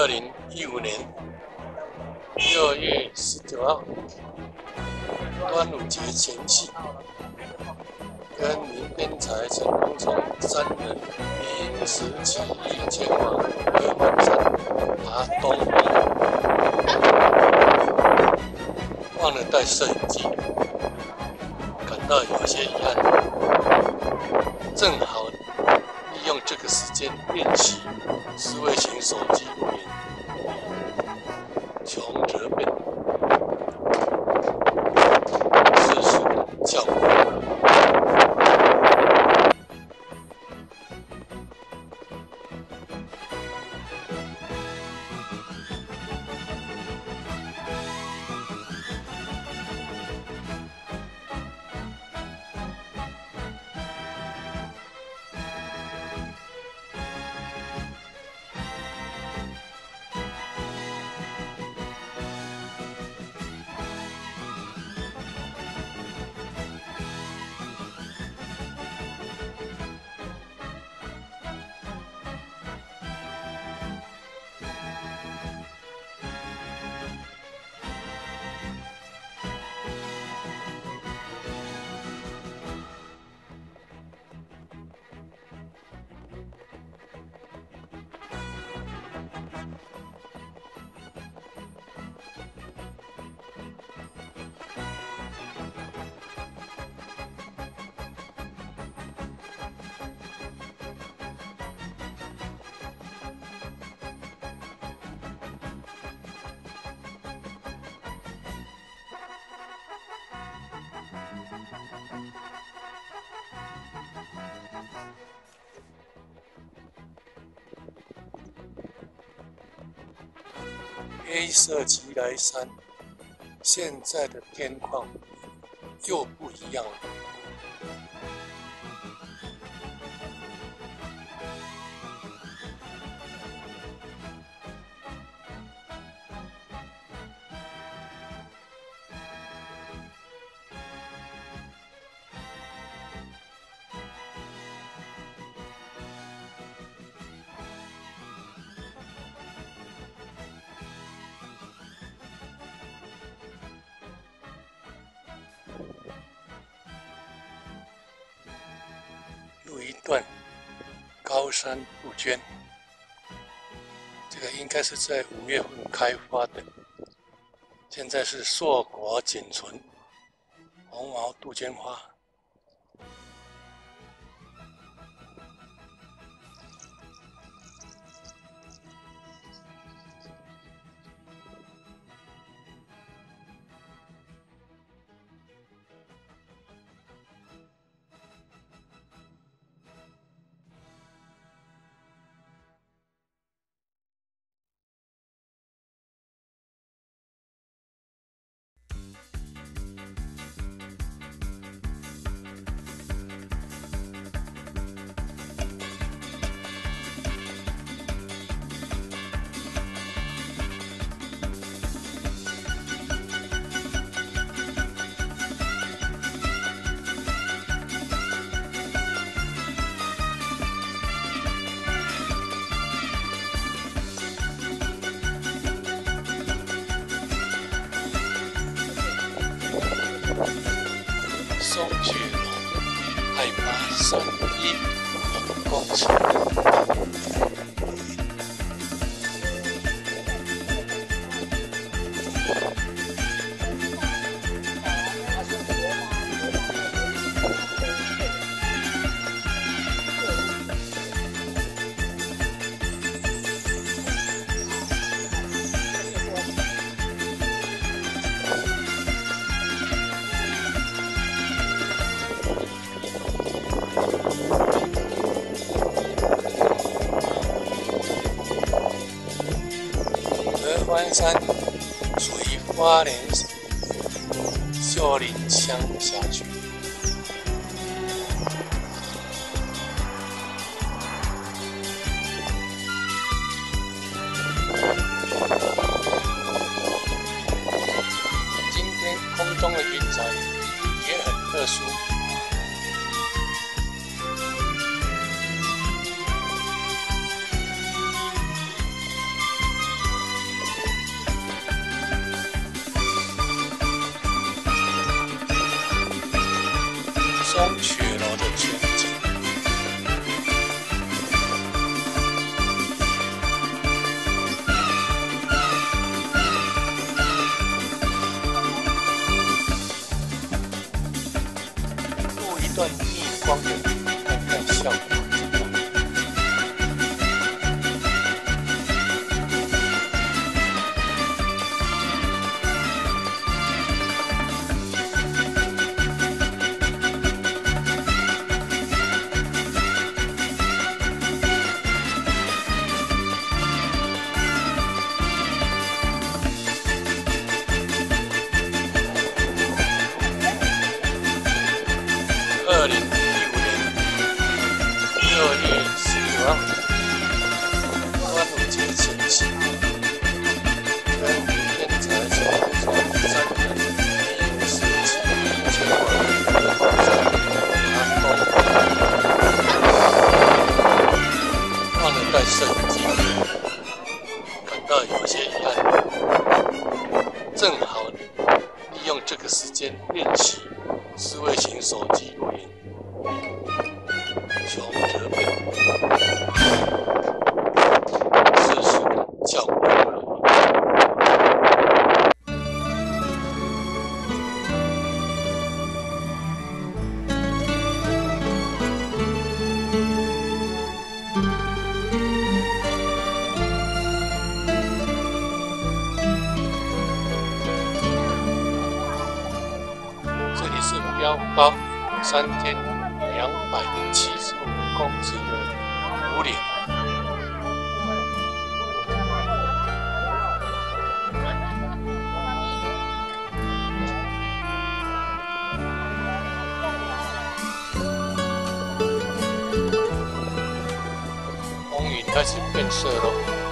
二零一五年六月十九号，端午节前夕，跟林天才、陈东聪三人临时起意前往峨眉山爬东峰，忘了带摄影机，感到有些遗憾。正好利用这个时间练习思维型手机黑色吉来山，现在的天况又不一样了。高山杜鹃，这个应该是在五月份开花的，现在是硕果仅存，红毛杜鹃花。松雪楼，海拔三一五公尺。属于花莲秀林乡辖区。今天空中的云彩也很特殊。church öğrenin. 求得分，试试看效果如何。这里是标高三千两百七十五公尺的五岭。风云开始变色了。